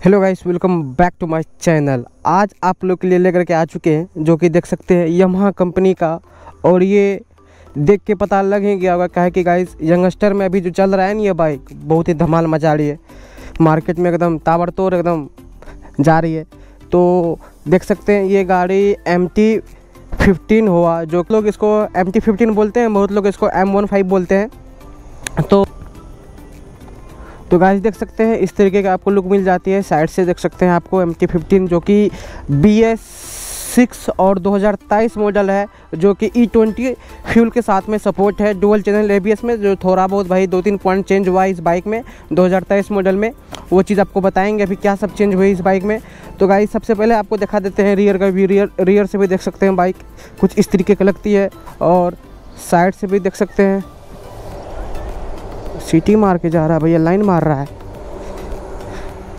Hello guys, welcome back to my channel. आज आप लोग के लिए लेकर के आ चुके हैं, जो कि देख सकते हैं यमहा कंपनी का। और ये देख के पता लग ही गया होगा, कहे कि गाइस, यंगस्टर में अभी जो चल रहा है ना ये बाइक, बहुत ही धमाल मचा रही है। मार्केट में एकदम ताबड़तोड़ एकदम जा रही है। तो देख सकते हैं ये गाड़ी एम टी फिफ्टीन हुआ, जो लोग इसको एम टी फिफ्टीन बोलते हैं, बहुत लोग इसको एम वन फाइव बोलते हैं। तो तो गाइस देख सकते हैं, इस तरीके का आपको लुक मिल जाती है। साइड से देख सकते हैं आपको एम के जो कि बी सिक्स और 2023 मॉडल है, जो कि ई ट्वेंटी फ्यूल के साथ में सपोर्ट है। डुअल चैनल ABS में, जो थोड़ा बहुत भाई दो तीन पॉइंट चेंज हुआ इस बाइक में 2023 मॉडल में। वो चीज़ आपको बताएँगे अभी क्या सब चेंज हुई इस बाइक में। तो गाइस सबसे पहले आपको दिखा देते हैं रियर का भी रियर रियर से भी देख सकते हैं बाइक कुछ इस तरीके की लगती है। और साइड से भी देख सकते हैं। सीटी मार के जा रहा है, भैया, लाइन मार रहा है।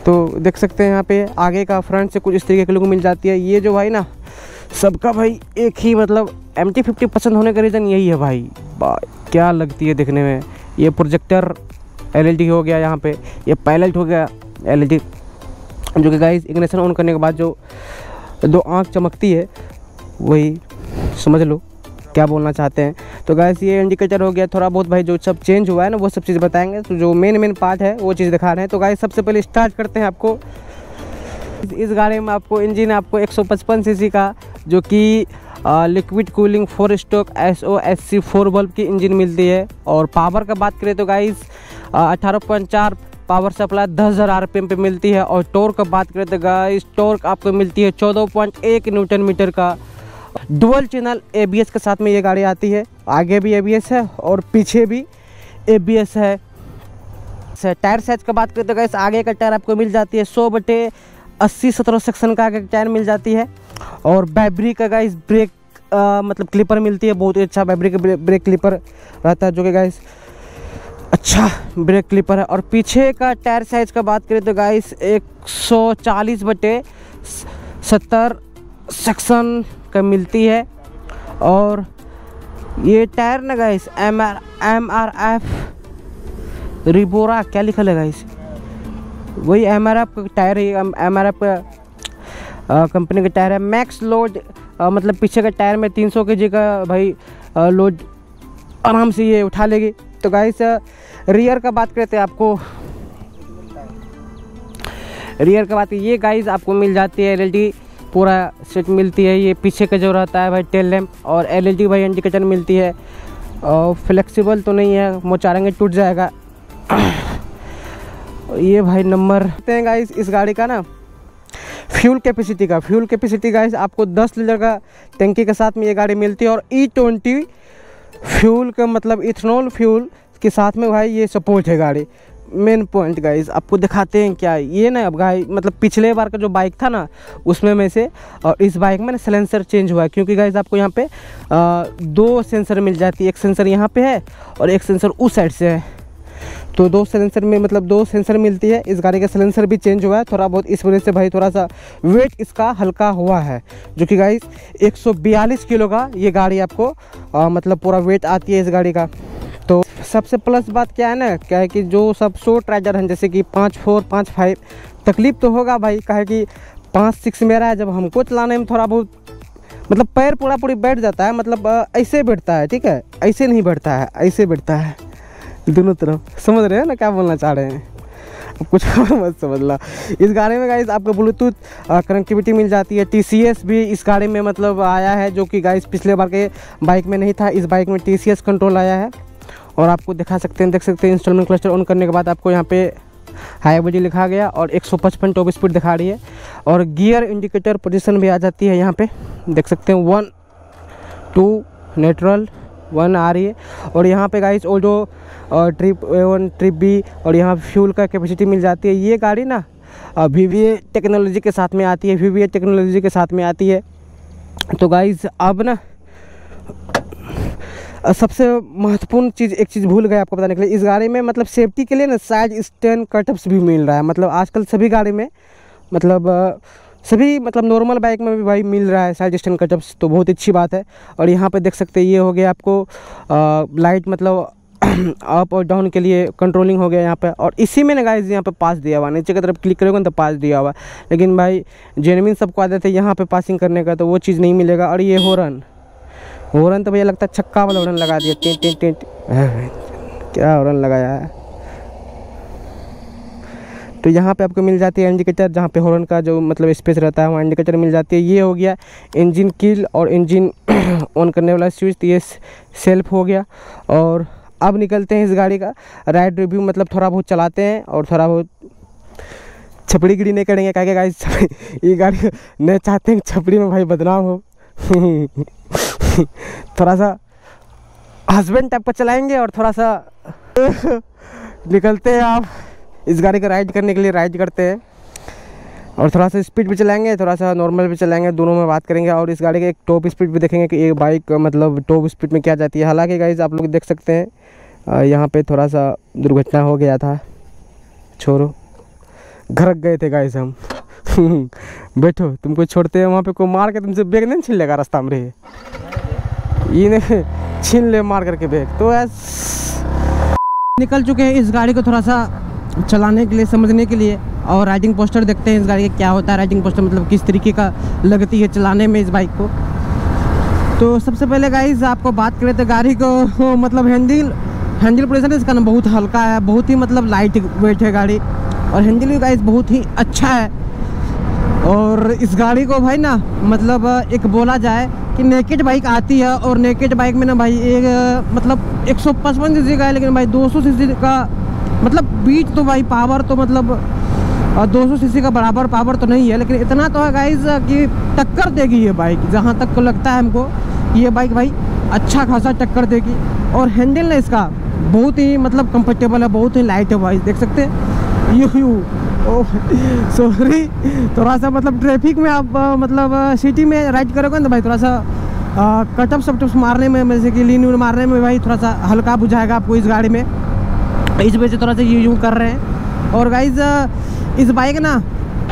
तो देख सकते हैं यहाँ पे आगे का फ्रंट से कुछ इस तरीके के लोग मिल जाती है। ये जो भाई ना, सबका भाई एक ही मतलब एम टी फिफ्टी पसंद होने का रीज़न यही है भाई। क्या लगती है देखने में? ये प्रोजेक्टर एल हो गया यहाँ पे, ये पायलट हो गया एल जो कि गाइस इग्निशन ऑन करने के बाद जो दो आँख चमकती है, वही, समझ लो। क्या बोलना चाहते हैं? तो गैस ये इंडिकेटर हो गया। थोड़ा बहुत भाई जो सब चेंज हुआ है ना, वो सब चीज़ बताएँगे। तो जो मेन मेन पार्ट है, वो चीज़ दिखा रहे हैं। तो गाय सबसे पहले स्टार्ट करते हैं आपको। इस गाड़ी में आपको इंजन आपको 155 सीसी का, जो कि liquid cooling four stroke S O S C four bulb की इंजन मिलती है। और पावर का बात करें तो गाइस अठारह पॉइंट चार पावर सप्लाई दस हज़ार आर पे मिलती है। और टोर्क का बात करें तो गाइस टोर्क आपको मिलती है चौदह पॉइंट एक न्यूटन मीटर का। डुअल चैनल एबीएस के साथ में ये गाड़ी आती है। आगे भी एबीएस है और पीछे भी एबीएस है। टायर साइज़ का बात करें तो गैस आगे का टायर आपको मिल जाती है सौ बटे अस्सी सत्रह सेक्शन का आगे टायर मिल जाती है। और बैबरी का गाइस ब्रेक आ, मतलब क्लिपर मिलती है बहुत ही अच्छा बैबरी का ब्रेक क्लिपर रहता है जो कि गाइस अच्छा ब्रेक क्लिपर है। और पीछे का टायर साइज़ का बात करें तो गाइस 140 बटे सत्तर सेक्शन का मिलती है। और ये टायर ना guys M R M R F रिबोरा क्या लिखा है गाइस वही एम आर एफ़ का टायर है एम आर एफ़ का कंपनी का टायर है। मैक्स लोड आ, मतलब पीछे का टायर में 300 सौ के का भाई आ, लोड आराम से ये उठा लेगी। तो गाइस रियर का बात करते हैं आपको। रियर का बात ये गाइस आपको मिल जाती है एल पूरा सेट मिलती है, ये पीछे का जो रहता है भाई टेल लैम्प और एल एलईडी भाई इंडिकेटर मिलती है। और फ्लेक्सिबल तो नहीं है मोचारेंगे टूट जाएगा। ये भाई नंबर हैं गाइस इस गाड़ी का ना। फ्यूल कैपेसिटी का, फ्यूल कैपेसिटी गाइस आपको 10 लीटर का टंकी के साथ में ये गाड़ी मिलती है और ई ट्वेंटी फ्यूल का मतलब इथनॉल फ्यूल के साथ में भाई ये सपोर्ट है गाड़ी। मेन पॉइंट गाइज़ आपको दिखाते हैं क्या ये ना अब गाइस मतलब पिछले बार का जो बाइक था ना उसमें में से और इस बाइक में ना सिलेंसर चेंज हुआ है। क्योंकि गाइज़ आपको यहाँ पे आ, दो सेंसर मिल जाती है। एक सेंसर यहाँ पे है और एक सेंसर उस साइड से है। तो दो सिलेंसर में मतलब दो सेंसर मिलती है। इस गाड़ी का सिलेंसर भी चेंज हुआ है। थोड़ा बहुत इस वजह से भाई थोड़ा सा वेट इसका हल्का हुआ है। जो कि गाइस 142 किलो का ये गाड़ी आपको आ, मतलब पूरा वेट आती है इस गाड़ी का। सबसे प्लस बात क्या है ना, क्या है कि जो सब शोर्ट राइडर हैं, जैसे कि पाँच फोर पाँच फाइव तकलीफ़ तो होगा भाई। कहे कि पाँच सिक्स मेरा है, जब हमको चलाने में थोड़ा बहुत मतलब पैर पूरा पूरी बैठ जाता है मतलब ऐसे बैठता है, ठीक है? ऐसे नहीं बैठता है, ऐसे बैठता है। दोनों तरफ़। समझ रहे हैं ना क्या बोलना चाह रहे हैं? कुछ मत समझ ला इस गाड़ी में गाइस आपको ब्लूटूथ कनेक्टिविटी मिल जाती है। टीसीएस भी इस गाड़ी में मतलब आया है, जो कि गाइस पिछले बार के बाइक में नहीं था, इस बाइक में टीसीएस कंट्रोल आया है। और आपको दिखा सकते हैं, देख सकते हैं इंस्टॉलमेंट क्लस्टर ऑन करने के बाद आपको यहाँ पे हाई बजी लिखा गया और एक सौ पचपन टॉप स्पीड दिखा रही है। और गियर इंडिकेटर पोजीशन भी आ जाती है यहाँ पे, देख सकते हैं वन टू नेट्रल वन आ रही है। और यहाँ पे गाइस और जो trip A one trip B और यहाँ फ्यूल का कैपेसिटी मिल जाती है। ये गाड़ी ना वी वी टेक्नोलॉजी के साथ में आती है वी वी टेक्नोलॉजी के साथ में आती है। तो गाइज़ अब ना सबसे महत्वपूर्ण चीज़ एक चीज़ भूल गए आपको बताने के लिए इस गाड़ी में मतलब सेफ्टी के लिए ना साइड स्टैंड कटअप्स भी मिल रहा है। मतलब आजकल सभी गाड़ी में मतलब सभी मतलब नॉर्मल बाइक में भी भाई मिल रहा है साइड स्टैंड कटअप्स तो बहुत अच्छी बात है। और यहाँ पर देख सकते ये हो गया आपको आ, लाइट मतलब अप और डाउन के लिए कंट्रोलिंग हो गया यहाँ पे। और इसी में ना गाइज़ यहाँ पे पास दिया हुआ नीचे की तरफ़ क्लिक करोगे ना तो पास दिया हुआ लेकिन भाई जेनविन सबको आदत है यहाँ पे पासिंग करने का तो वो चीज़ नहीं मिलेगा। और ये हॉर्न हॉर्न तो भैया लगता है छक्का वाला हॉर्न लगा दिया टें टें टें क्या हॉर्न लगाया है? तो यहाँ पे आपको मिल जाती है इंडिकेटर, जहाँ पे हॉर्न का जो मतलब स्पेस रहता है, वहाँ इंडिकेटर मिल जाती है। ये हो गया इंजन किल और इंजन ऑन करने वाला स्विच तो ये सेल्फ हो गया। और अब निकलते हैं इस गाड़ी का। राइड रिव्यू मतलब थोड़ा बहुत चलाते हैं और थोड़ा बहुत छपड़ी गिरी नहीं करेंगे। क्या गाइस ये गाड़ी नहीं चाहते हैं छपड़ी में भाई बदनाम हो। थोड़ा सा हस्बैंड टाइप का चलाएँगे और थोड़ा सा निकलते हैं आप इस गाड़ी का राइड करने के लिए राइड करते हैं। और थोड़ा सा स्पीड भी चलाएँगे, थोड़ा सा नॉर्मल भी चलाएँगे, दोनों में बात करेंगे और इस गाड़ी के एक टॉप स्पीड भी देखेंगे कि ये बाइक मतलब टॉप स्पीड में क्या जाती है। हालाँकि गाइज़ आप लोग देख सकते हैं यहाँ पे थोड़ा सा दुर्घटना हो गया था छोड़ो घरक गए थे गाइज़ हम। बैठो, तुमको छोड़ते हैं, वहाँ पे कोई मार के तुमसे बैग नहीं छीन लेगा रास्ता में रहे। ये नहीं, छीन ले मार करके बैग तो ऐस निकल चुके हैं इस गाड़ी को थोड़ा सा चलाने के लिए, समझने के लिए, और राइडिंग पोस्टर देखते हैं इस गाड़ी का क्या होता है। राइडिंग पोस्टर मतलब किस तरीके का लगती है चलाने में इस बाइक को। तो सबसे पहले गाइज़ आपको बात करें तो गाड़ी को मतलब हैंडल हैंडल पोजिशन इसका ना बहुत हल्का है, बहुत ही मतलब लाइट वेट है गाड़ी, और हैंडल भी गाइज़ बहुत ही अच्छा है। और इस गाड़ी को भाई ना मतलब एक बोला जाए कि नेकेट बाइक आती है और नेकेट बाइक में ना भाई एक मतलब एक सौ पचपन सी का है, लेकिन भाई दो सौ सी का मतलब बीच तो भाई पावर तो मतलब दो सौ सीसी का बराबर पावर तो नहीं है, लेकिन इतना तो है गाइज़ कि टक्कर देगी ये बाइक जहाँ तक को लगता है हमको कि ये बाइक भाई अच्छा खासा टक्कर देगी। और हैंडल ना इसका बहुत ही मतलब कंफर्टेबल है, बहुत ही लाइट है भाई, देख सकते हैं? You you. ओह सॉरी थोड़ा सा मतलब ट्रैफ़िक में आप मतलब सिटी में राइड करोगे ना भाई थोड़ा सा कटअप सटअप मारने में जैसे कि लीन मारने में भाई थोड़ा सा हल्का बुझाएगा आपको इस गाड़ी में। इस वजह से थोड़ा सा यूँ कर रहे हैं। और गाइज़ इस बाइक ना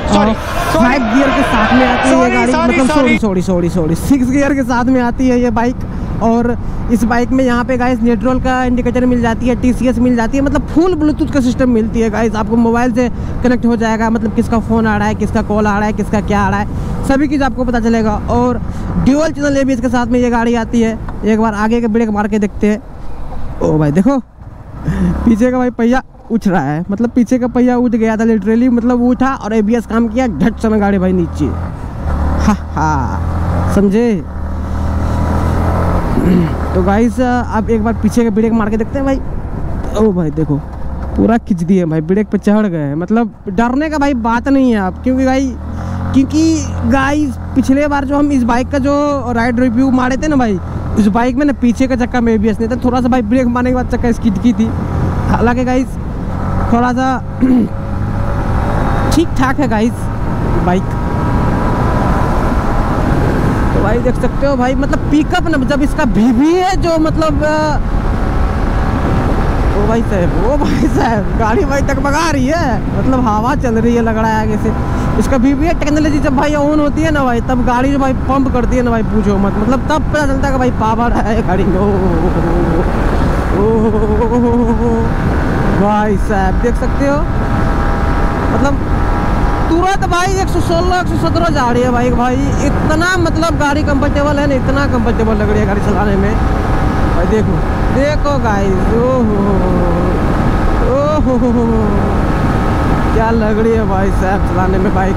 फाइव गियर के साथ में आती है ये गाड़ी। मतलब sorry sorry sorry sorry six gear के साथ में आती है ये बाइक और इस बाइक में यहाँ पे गाइस न्यूट्रल का इंडिकेटर मिल जाती है टीसीएस मिल जाती है मतलब फुल ब्लूटूथ का सिस्टम मिलती है गाइस आपको मोबाइल से कनेक्ट हो जाएगा मतलब किसका फ़ोन आ रहा है, किसका कॉल आ रहा है, किसका क्या आ रहा है, सभी चीज़ आपको पता चलेगा। और ड्यूअल चैनल ए इसके साथ में ये गाड़ी आती है। एक बार आगे के ब्रेक मार के देखते हैं। ओ भाई देखो, पीछे का भाई पहिया उठ रहा है। मतलब पीछे का पहिया उठ गया था लिटरली मतलब उठा और एबीएस काम किया झट समय गाड़ी भाई नीचे। हा हा। समझे? तो गाइस आप एक बार पीछे का ब्रेक मार के देखते हैं भाई। ओ भाई, देखो, पूरा खिंच दिए भाई, ब्रेक पे चढ़ गए मतलब डरने का भाई बात नहीं है आप, क्योंकि भाई, क्योंकि गाइस पिछले बार जो हम इस बाइक का जो राइड रिव्यू मारे थे ना भाई, उस बाइक में ना पीछे का चक्का में भी नहीं था। थोड़ा सा भाई ब्रेक मारने के बाद चक्का इसकी की थी। हालाँकि गाइस थोड़ा सा ठीक ठाक है गाइस बाइक भाई देख सकते हो भाई मतलब पिकअप ना जब इसका भी है जो मतलब ओ भाई साहब ओ भाई साहब गाड़ी भाई तक बगा रही है मतलब हवा चल रही है लग रहा है आगे से इसका भी भी टेक्नोलॉजी जब भाई ऑन होती है ना भाई तब गाड़ी जो भाई पंप करती है ना भाई पूछो मत मतलब तब पता चलता है कि भाई पावर है गाड़ी में भाई साहब देख सकते हो मतलब तुरंत भाई एक सौ सोलह, एक सौ सत्रह जा रही है भाई। भाई, इतना मतलब गाड़ी कंफर्टेबल है ना, इतना कंफर्टेबल लग रही है गाड़ी चलाने में। भाई, देखो देखो गाइस ओहो ओहो क्या लग रही है भाई, साहब चलाने में बाइक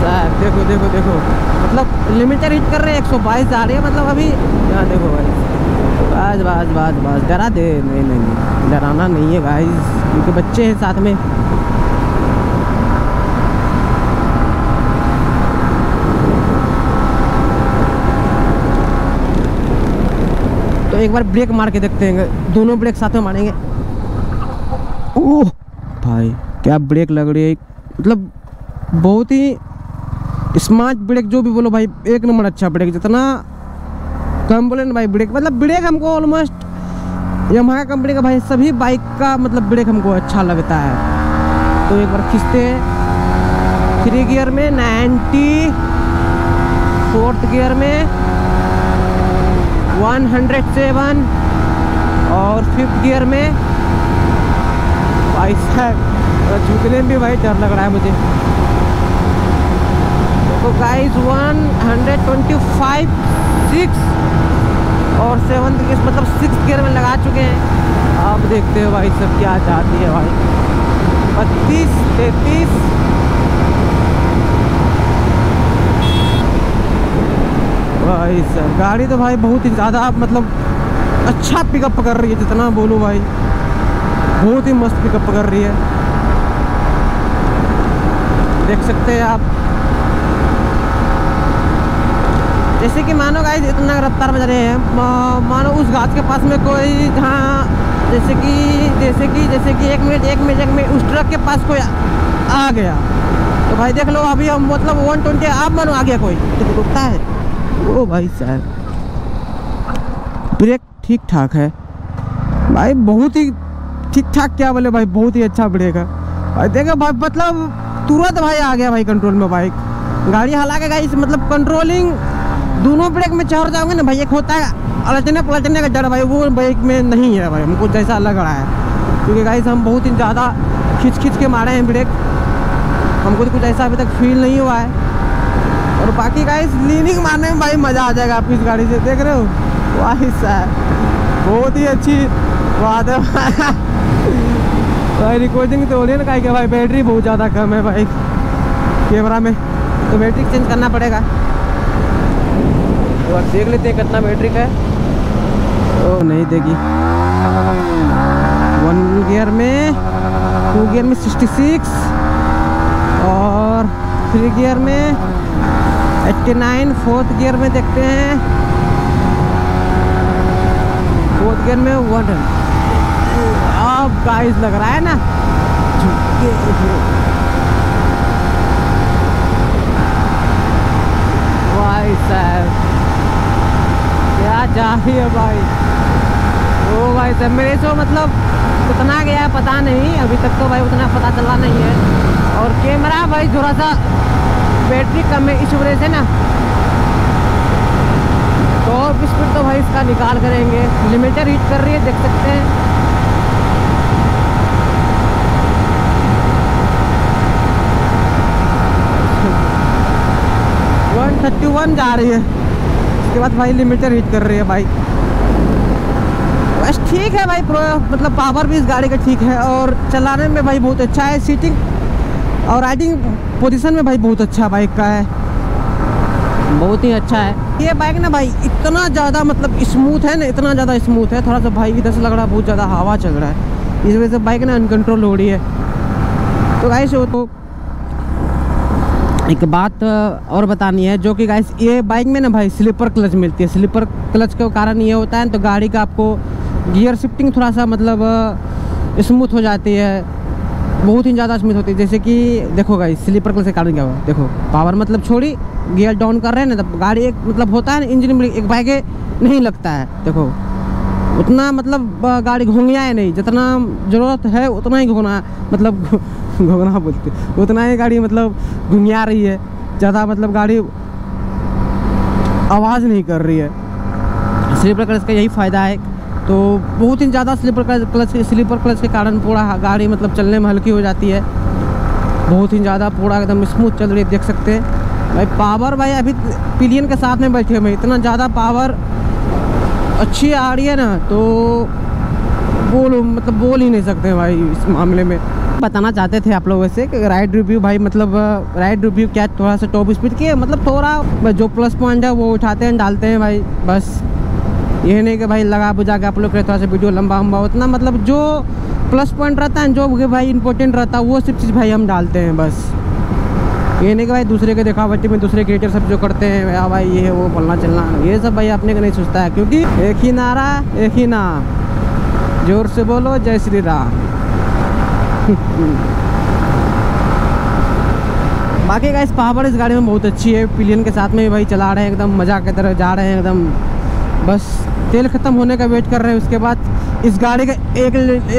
साहब, देखो देखो देखो। मतलब लिमिटर हिट कर रहे हैं, एक सौ बाईस जा रही है मतलब अभी। यहाँ देखो भाई। बस बस बस बस। डरा दे, नहीं नहीं नहीं। डराना नहीं है भाई क्योंकि बच्चे हैं साथ में। तो एक बार ब्रेक मार के देखते हैं। दोनों ब्रेक साथ में मारेंगे। ओह, भाई, क्या ब्रेक लग रही है? मतलब बहुत ही स्मार्ट ब्रेक जो भी बोलो भाई, एक नंबर अच्छा ब्रेक जितना कम भाई, ब्रेक मतलब ब्रेक हमको ऑलमोस्ट यमहा कंपनी का भाई सभी बाइक का मतलब ब्रेक हमको अच्छा लगता है। तो एक बार खींचते हैं। थ्री गियर में नाइन्टी फोर्थ गियर में 107 और फिफ्थ गियर में, भाई साहब झुकने में भी भाई डर लग रहा है मुझे। तो गाइस 125 सिक्स और सेवन मतलब सिक्स गियर में लगा चुके हैं। आप देखते हो भाई सब क्या चाहती है भाई। बत्तीस, तैतीस। भाई सर गाड़ी तो भाई बहुत ही ज़्यादा, आप मतलब अच्छा पिकअप कर रही है, जितना बोलूँ भाई। बहुत ही मस्त पिकअप कर रही है। देख सकते हैं आप। जैसे कि मानो गाइस इतना रफ्तार बज रहे हैं। मानो उस घास के पास में कोई जहाँ, जैसे कि जैसे कि जैसे कि एक मिनट एक मिनट एक मिनट, उस ट्रक के पास कोई आ गया। तो भाई देख लो, अभी हम मतलब वन ट्वेंटी आप मानो आ गया कोई? तो रुकता है? ओ भाई साहब। ब्रेक ठीक ठाक है। भाई बहुत ही ठीक ठाक क्या बोले भाई, बहुत ही अच्छा ब्रेक है। भाई देखो भाई मतलब तुरंत भाई आ गया भाई कंट्रोल में बाइक गाड़ी हालाँकि गाइस मतलब कंट्रोलिंग दोनों ब्रेक में चढ़ जाओगे ना भाई, एक होता है अलटने पलटने का डर भाई, वो बाइक में नहीं है भाई, हमको जैसा लग रहा है। क्योंकि गाइस हम बहुत ही ज़्यादा खींच खींच के मारे हैं ब्रेक हमको तो कुछ ऐसा अभी तक फील नहीं हुआ है। और बाकी गाइस लीनिंग मारने में भाई मज़ा आ जाएगा, आप इस गाड़ी से देख रहे हो? वाही साहब बहुत ही अच्छी बात है भाई। रिकॉर्डिंग तो हो रही है ना कहा भाई बैटरी बहुत ज़्यादा कम है भाई। कैमरा में तो बैटरी चेंज करना पड़ेगा। तो अब देख लेते हैं कितना बैटरी का है। तो नहीं देगी। वन गियर में टू गियर में सिक्सटी सिक्स और थ्री गियर में एट्टी नाइन फोर्थ गियर में देखते हैं। फोर्थ गियर में वन अब गाइस लग रहा है ना साहब चाहिए भाई। ओ भाई साहब, मेरे से मतलब कितना गया है, पता नहीं। अभी तक तो भाई उतना पता चला नहीं है। और कैमरा भाई थोड़ा सा बैटरी कम है इस वजह से ना। तो स्पीड तो भाई इसका निकाल करेंगे। लिमिटर हीट कर रही है, देख सकते हैं। वन जा रही है। उसके बाद भाई लिमिटर हीट कर रही है बाइक बस ठीक है भाई मतलब पावर भी इस गाड़ी का ठीक है और चलाने में भाई बहुत अच्छा है सीटिंग और राइडिंग पोजीशन में भाई बहुत अच्छा बाइक का है। बहुत ही अच्छा है। ये बाइक ना भाई इतना ज़्यादा मतलब स्मूथ है ना इतना ज़्यादा स्मूथ है थोड़ा सा भाई इधर से लग रहा है बहुत ज़्यादा हवा चल रहा है। इस वजह से बाइक ना अनकंट्रोल हो रही है। तो गाइस वो तो एक बात और बतानी है, जो कि गाइस ये बाइक में ना भाई स्लीपर क्लच मिलती है। स्लीपर क्लच के कारण ये होता है तो गाड़ी का आपको गियर शिफ्टिंग थोड़ा सा मतलब स्मूथ हो जाती है। बहुत ही ज़्यादा स्मूथ होती है। जैसे कि, देखो गाइस स्लीपर क्लच के कारण क्या हुआ? देखो पावर मतलब छोड़ी गियर डाउन कर रहे हैं ना तो गाड़ी एक मतलब होता है ना इंजन एक बाइक नहीं लगता है। देखो उतना मतलब गाड़ी घूंगिया है नहीं। जितना ज़रूरत है, उतना ही घूमना मतलब घूमना बोलते। उतना ही गाड़ी मतलब घूमिया रही है। ज़्यादा मतलब गाड़ी आवाज़ नहीं कर रही है। स्लीपर क्लच का यही फ़ायदा है। तो बहुत ही ज़्यादा स्लीपर क्लच स्लीपर क्लच के कारण पूरा गाड़ी मतलब चलने में हल्की हो जाती है। बहुत ही ज़्यादा पूरा एकदम स्मूथ चल रही है, देख सकते हैं। भाई पावर भाई, अभी पिलियन के साथ में बैठे हुए इतना ज़्यादा पावर अच्छी आ रही है ना तो बोल मतलब बोल ही नहीं सकते भाई इस मामले में। बताना चाहते थे आप लोगों से कि राइड रिव्यू भाई मतलब राइड रिव्यू क्या थोड़ा सा टॉप स्पीड की मतलब थोड़ा जो प्लस पॉइंट है वो उठाते हैं, डालते हैं भाई, बस। ये नहीं कि भाई लगा बुझा के आप लोग थोड़ा सा वीडियो लंबा लंबा उतना मतलब जो प्लस पॉइंट रहता है, जो भाई इंपॉर्टेंट रहता है, वो सब चीज़ भाई हम डालते हैं, बस। ये नहीं कि भाई दूसरे के दिखावटी में दूसरे क्रिएटर सब जो करते हैं या भाई, ये वो बोलना चलना ये सब भाई अपने को नहीं सोचता है, क्योंकि एक ही नारा, एक ही ना। ज़ोर से बोलो, जय श्री राम। बाकी का इस पावर इस गाड़ी में बहुत अच्छी है। पिलियन के साथ में भी भाई चला रहे हैं, एकदम मज़ा की तरह जा रहे हैं, एकदम। बस, तेल ख़त्म होने का वेट कर रहे हैं, उसके बाद इस गाड़ी का एक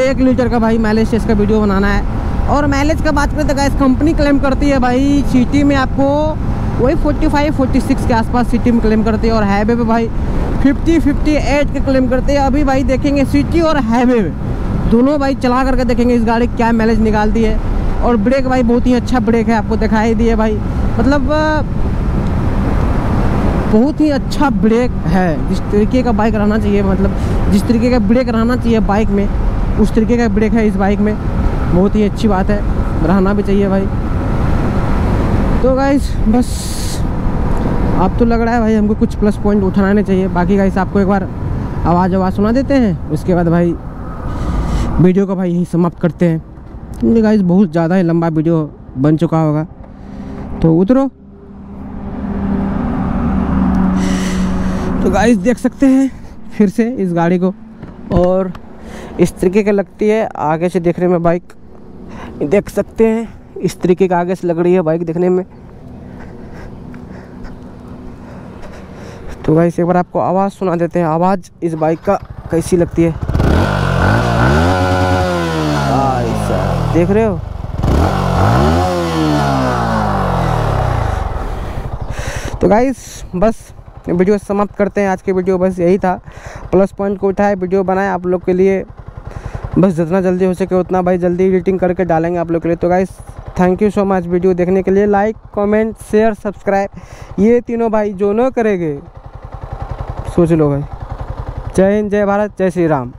एक लीटर का भाई माइलेज टेस्ट का वीडियो बनाना है। और माइलेज का बात करें तो गैस कंपनी क्लेम करती है भाई सिटी में आपको वही 45 46 के आसपास सिटी में क्लेम करती है और हाईवे पे भाई फिफ्टी फिफ्टी एट के क्लेम करते हैं। अभी भाई देखेंगे सिटी और हाईवे में। दोनों भाई चला करके देखेंगे इस गाड़ी क्या माइलेज निकालती है। और ब्रेक भाई बहुत ही अच्छा ब्रेक है, आपको दिखाई दिए भाई। मतलब बहुत ही अच्छा ब्रेक है। जिस तरीके का बाइक रहना चाहिए मतलब जिस तरीके का ब्रेक रहना चाहिए बाइक में, उस तरीके का ब्रेक है इस बाइक में। बहुत ही अच्छी बात है। रहना भी चाहिए भाई। तो गाइस बस आप तो लग रहा है भाई हमको कुछ प्लस पॉइंट उठाने चाहिए। बाकी गाइस आपको एक बार आवाज़ आवाज़ सुना देते हैं। उसके बाद भाई वीडियो को भाई यहीं समाप्त करते हैं। क्योंकि गाइस बहुत ज़्यादा ही लंबा वीडियो बन चुका होगा। तो उतरो। तो गाइस देख सकते हैं फिर से इस गाड़ी को। और इस तरीके का लगती है, आगे से देखने में बाइक देख सकते हैं। इस तरीके का आगे से लग रही है बाइक देखने में। तो भाई एक बार आपको आवाज़ सुना देते हैं। आवाज़ इस बाइक का कैसी लगती है? देख रहे हो? तो गाइस बस वीडियो समाप्त करते हैं। आज के वीडियो बस यही था। प्लस पॉइंट को उठाए, वीडियो बनाए आप लोग के लिए। बस जितना जल्दी हो सके उतना भाई जल्दी एडिटिंग करके डालेंगे आप लोग के लिए। तो guys thank you so much video देखने के लिए। लाइक कमेंट शेयर सब्सक्राइब ये तीनों भाई जो न करेंगे, सोच लो भाई। जय हिंद, जय भारत, जय श्री राम।